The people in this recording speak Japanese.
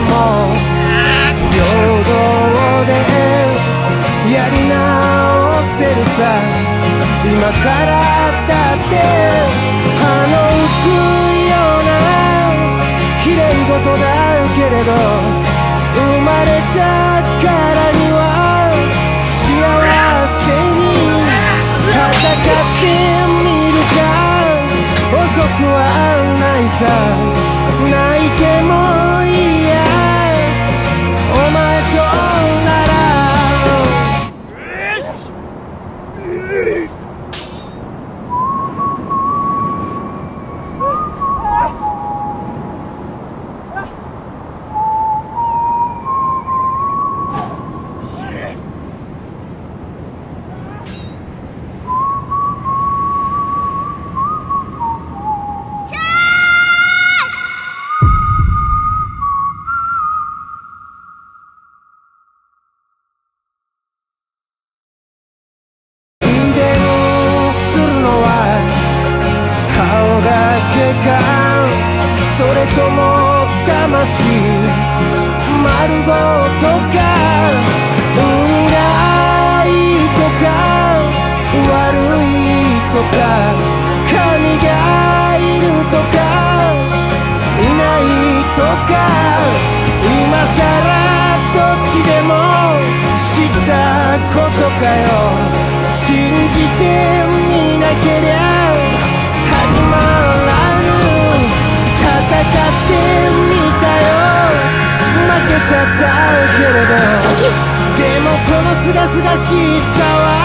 も平等でやり直せるさ。今からだって歯の浮くような綺麗事だけれど生まれたからには幸せに戦ってみるか。遅くはないさ。泣いてもかそれとも魂丸ごとか運がいいとか悪いとか神がいるとかいないとか今さらどっちでも知ったことかよ。信じてみなけりゃ負けちゃったけれど。でもこのすがすがしさは